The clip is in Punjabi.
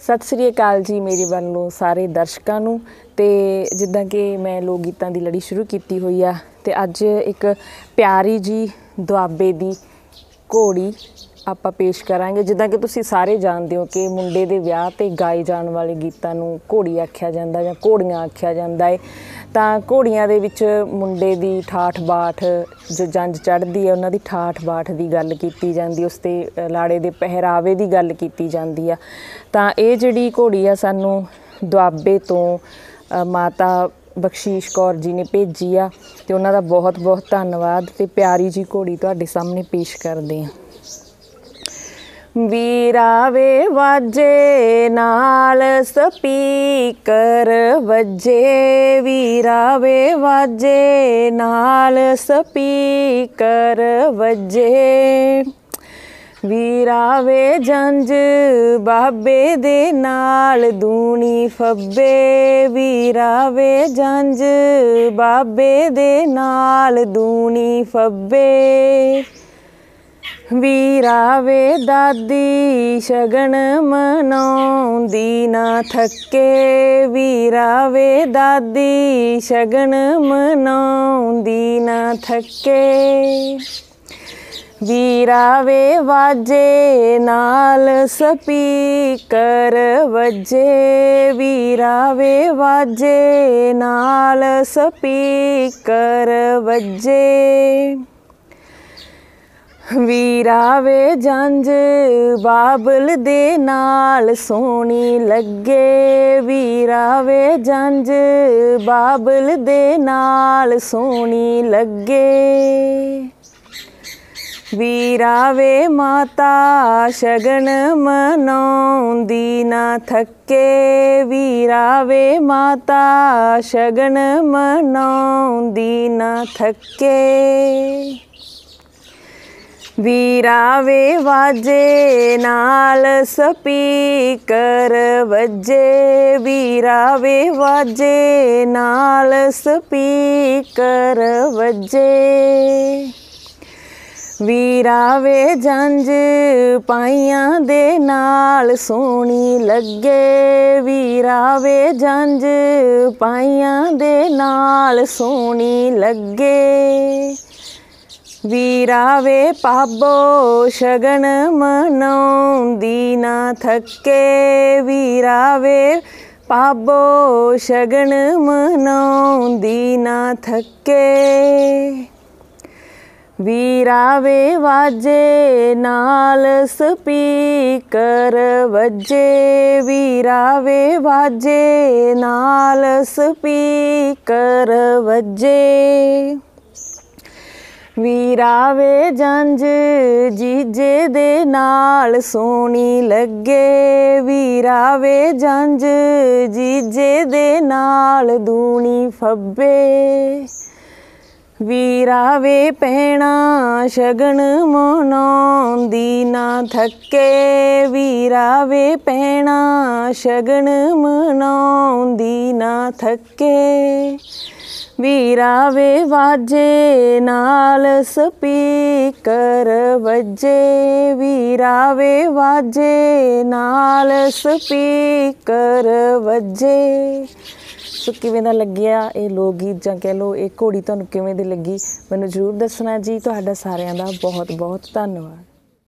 ਸਤਿ ਸ੍ਰੀ ਅਕਾਲ ਜੀ ਮੇਰੇ ਵੱਲੋਂ ਸਾਰੇ ਦਰਸ਼ਕਾਂ ਨੂੰ। ਤੇ ਜਿੱਦਾਂ ਕਿ ਮੈਂ ਲੋਕ ਗੀਤਾਂ ਦੀ ਲੜੀ ਸ਼ੁਰੂ ਕੀਤੀ ਹੋਈ ਆ, ਤੇ ਅੱਜ ਇੱਕ ਪਿਆਰੀ ਜੀ ਦੁਆਬੇ ਦੀ ਘੋੜੀ ਆਪਾਂ ਪੇਸ਼ ਕਰਾਂਗੇ, ਜਿੱਦਾਂ ਕਿ ਤੁਸੀਂ ਸਾਰੇ ਜਾਣਦੇ ਹੋ ਕਿ ਮੁੰਡੇ ਦੇ ਵਿਆਹ ਤੇ ਗਾਏ ਜਾਣ ਵਾਲੇ ਗੀਤਾਂ ਨੂੰ ਘੋੜੀ ਆਖਿਆ ਜਾਂਦਾ ਜਾਂ ਘੋੜੀਆਂ ਆਖਿਆ ਜਾਂਦਾ ਹੈ ਤਾਂ ਘੋੜੀਆਂ ਦੇ ਵਿੱਚ ਮੁੰਡੇ ਦੀ ਠਾਠ ਬਾਠ ਜੋ ਜੰਜ ਚੜ੍ਹਦੀ ਹੈ, ਉਹਨਾਂ ਦੀ ਠਾਠ ਬਾਠ ਦੀ ਗੱਲ ਕੀਤੀ ਜਾਂਦੀ, ਉਸ ਤੇ ਲਾੜੇ ਦੇ ਪਹਿਰਾਵੇ ਦੀ ਗੱਲ ਕੀਤੀ ਜਾਂਦੀ ਆ। ਤਾਂ ਇਹ ਜਿਹੜੀ ਘੋੜੀ ਆ, ਸਾਨੂੰ ਦੁਆਬੇ ਤੋਂ ਮਾਤਾ ਬਖਸ਼ੀਸ਼ ਕੌਰ ਜੀ ਨੇ ਭੇਜੀ ਆ, ਤੇ ਉਹਨਾਂ ਦਾ ਬਹੁਤ ਬਹੁਤ ਧੰਨਵਾਦ ਤੇ ਪਿਆਰੀ ਜੀ ਘੋੜੀ ਤੁਹਾਡੇ ਸਾਹਮਣੇ ਪੇਸ਼ ਕਰਦੇ ਆ। ਵੀਰਾਵੇ ਵਾਜੇ ਨਾਲ ਸਪੀਕਰ ਵੱਜੇ। ਵੀਰਾਵੇ ਵਾਜੇ ਨਾਲ ਸਪੀਕਰ ਵੱਜੇ। ਵੀਰਾਵੇ ਜੰਜ ਬਾਬੇ ਦੇ ਨਾਲ ਦੂਣੀ ਫੱਬੇ। ਵੀਰਾਵੇ ਜੰਜ ਬਾਬੇ ਦੇ ਨਾਲ ਦੂਣੀ ਫੱਬੇ। ਵੀਰਾਵੇ ਦਾਦੀ ਸ਼ਗਨ ਮਨਾਉਂਦੀ ਨਾ ਥੱਕੇ। ਵੀਰਾ ਵੇ ਦਾਦੀ ਸ਼ਗਨ ਮਨਾਉਂਦੀ ਨਾ ਥੱਕੇ। ਵੀਰਾ ਵੇ ਵਾਜੇ ਨਾਲ ਸਪੀਕਰ ਵੱਜੇ। ਵੀਰਾਵੇ ਵਾਜੇ ਨਾਲ ਸਪੀਕਰ ਵੱਜੇ। ਵੀਰਾਵੇ ਜੰਜ, ਬਾਬਲ ਦੇ ਨਾਲ ਸੋਹਣੀ ਲੱਗੇ। ਵੀਰਾਵੇ ਜੰਜ, ਬਾਬਲ ਦੇ ਨਾਲ ਸੋਹਣੀ ਲੱਗੇ। ਵੀਰਾਵੇ ਮਾਤਾ, ਸ਼ਗਨ ਮਨਾਉਂਦੀ ਨਾ ਥੱਕੇ। ਵੀਰਾਵੇ ਮਾਤਾ, ਸ਼ਗਨ ਮਨਾਉਂਦੀ ਨਾ ਥੱਕੇ। ਵੀਰਾਵੇ ਵਾਜੇ, ਨਾਲ ਸਪੀਕਰ ਵੱਜੇ। ਵੀਰਾਵੇ ਵਾਜੇ, ਨਾਲ ਸਪੀਕਰ ਵੱਜੇ। ਵੀਰਾਵੇ ਜੰਜ ਪਾਈਆਂ ਦੇ ਨਾਲ ਸੋਹਣੀ ਲੱਗੇ। ਵੀਰਾਵੇ ਜੰਜ ਪਾਈਆਂ ਦੇ ਨਾਲ ਸੋਹਣੀ ਲੱਗੇ। ਵੀਰਾਵੇ ਪਾਬੋ ਸ਼ਗਨ ਮਨਾਉਂਦੀ ਨਾ ਥੱਕੇ। ਵੀਰਾ ਵੇ ਪਾਬੋ ਸ਼ਗਨ ਮਨਾਉਂਦੀ ਨਾ ਥੱਕੇ। ਵੀਰਾ ਵੇ ਵਾਜੇ ਨਾਲ ਸਪੀਕਰ ਵੀਰਾ ਵੇ ਵਾਜੇ ਨਾਲ ਸਪੀਕਰ ਵੱਜੇ। ਵੀਰਾਵੇ ਜੰਜ ਜੀਜੇ ਦੇ ਨਾਲ ਸੋਹਣੀ ਲੱਗੇ। ਵੀਰਾ ਵੇ ਜੰਜ ਜੀਜੇ ਦੇ ਨਾਲ ਦੂਣੀ ਫੱਬੇ। ਵੀਰਾਵੇ ਪੈਣਾ ਸ਼ਗਨ ਮਨਾਉਂਦੀ ਨਾ ਥੱਕੇ। ਵੀਰਾਵੇ ਪੈਣਾ ਸ਼ਗਨ ਮਨਾਉਂਦੀ ਨਾ ਥੱਕੇ। ਵੀਰਾਵੇ ਵਾਜੇ, ਨਾਲ ਸਪੀਕਰ ਵੱਜੇ। ਵੀਰਾਵੇ ਵਾਜੇ, ਨਾਲ ਸਪੀਕਰ ਵੱਜੇ। ਸੋ ਕਿਵੇਂ ਦਾ ਲੱਗਿਆ ਇਹ ਲੋਕ ਗੀਤ ਜਾਂ ਕਹਿ ਲਓ ਇਹ ਘੋੜੀ ਤੁਹਾਨੂੰ ਕਿਵੇਂ ਦੀ ਲੱਗੀ? ਮੈਨੂੰ ਜ਼ਰੂਰ ਦੱਸਣਾ ਜੀ। ਤੁਹਾਡਾ ਸਾਰਿਆਂ ਦਾ ਬਹੁਤ ਬਹੁਤ ਧੰਨਵਾਦ।